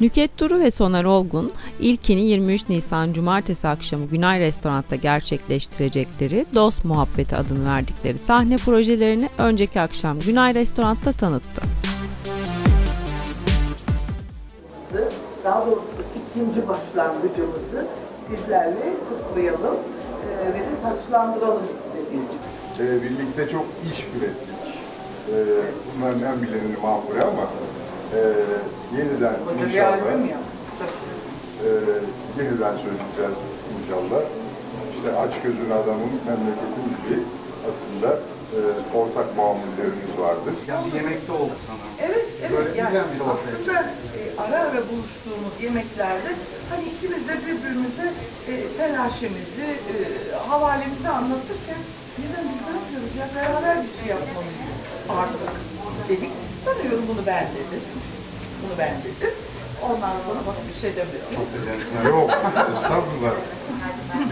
Nüket Duru ve Soner Olgun ilkini 23 Nisan Cumartesi akşamı Günay Restorant'ta gerçekleştirecekleri Dost Muhabbeti adını verdikleri sahne projelerini önceki akşam Günay Restorant'ta tanıttı. Daha doğrusu ikinci başlangıcımızı sizlerle kutlayalım e, ve de taçlandıralım istedik. Ee, birlikte çok iş ürettik. Ee, bunların en bilineni Mahmure ama e, yeniden inşallah e, yeniden söyleyeceğiz inşallah. İşte aç gözün adamın memleketin gibi aslında e, ortak muamillerimiz vardır. Yani yemekte oldu sanırım. Evet, evet. Böyle yani güzel bir ortaya aslında e, ara ara buluştuğumuz yemeklerde hani ikimiz de birbirimize e, telaşemizi, e, havalemizi anlatırken birden biz ne yapıyoruz ya beraber bir şey yapmalıyız artık dedik. Bunu ben dedim. Bunu ben dedim. Ondan sonra bana bir şey demiyorum. Yok, estağfurullah.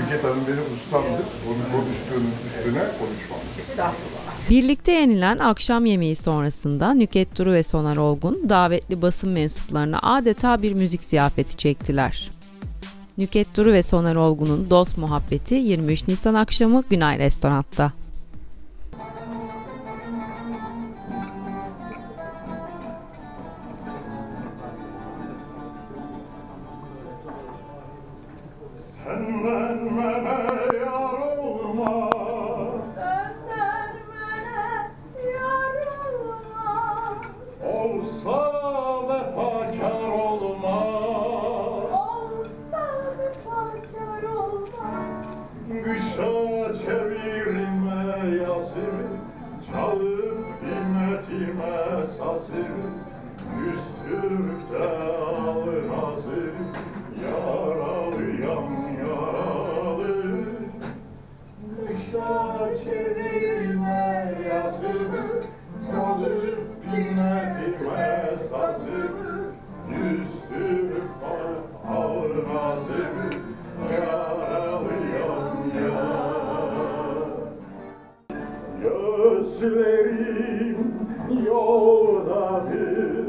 Nüket Hanım benim ustamdır. Onun konuştuğunun üstüne konuşmam. Estağfurullah. Birlikte yenilen akşam yemeği sonrasında Nüket Duru ve Soner Olgun davetli basın mensuplarına adeta bir müzik ziyafeti çektiler. Nüket Duru ve Soner Olgun'un Dost Muhabbeti 23 Nisan akşamı Günay Restorant'ta. Himmetime sazımı Üstürde al nazım Yaralıyam yaralı. Kışa çevirme yazımı Çalıp himmetime sazımı Üstürde al nazımı Yaralıyam yaralı. Gözlerim yoldadır,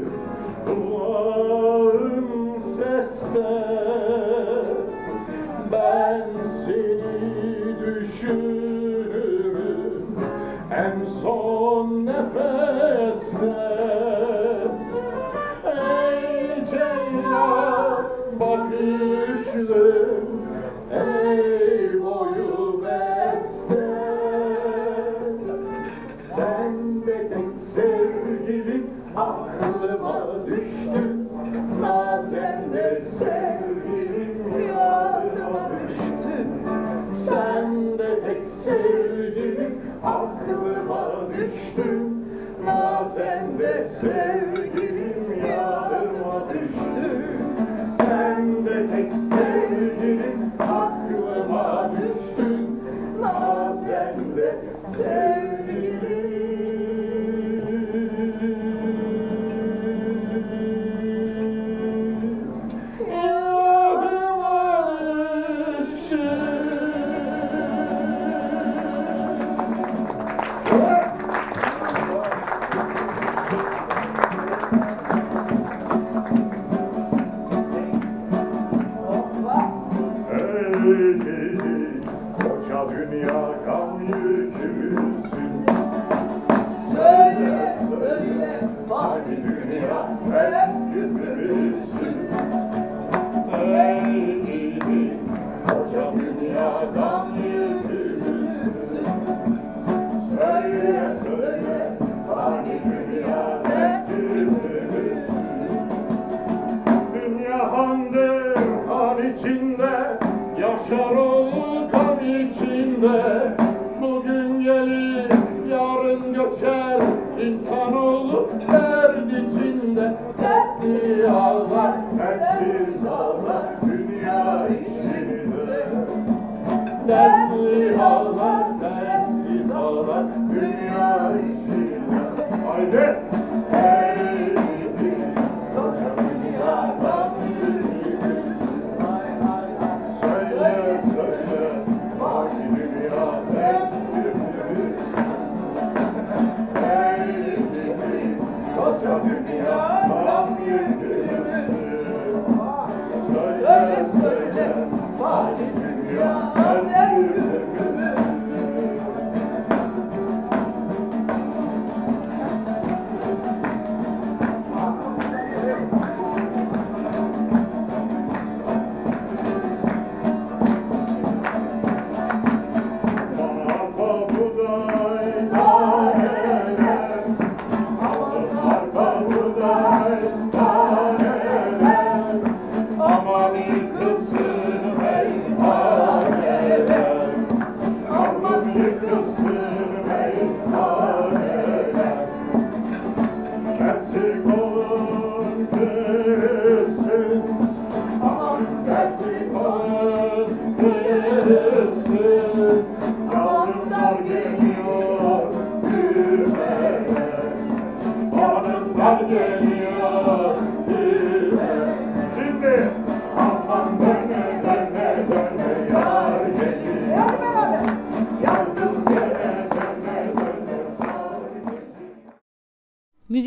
kulağım. Ben seni düşünürüm en son nefeste. Ey ceylan bakışlım, de sevgilim yardıma düştü. Sen de tek sevgilim aklıma düştü Nazen sevgilim Ey koca dünya gam yükümüzsün Söyle söyle fani dünya. Mezgütümüzsün Ol kan içinde. Bugün gelir yarın göçer. İnsanoğlu dert içinde. Dertli ağlar dertsiz ağlar. Dünya içinde. Dertli ağlar dertsiz ağlar. Dünya içinde. Haydi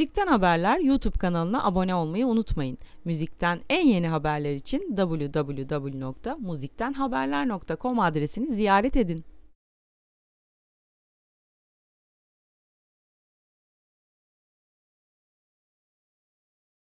Müzikten Haberler YouTube kanalına abone olmayı unutmayın. Müzikten en yeni haberler için www.muziktenhaberler.com adresini ziyaret edin.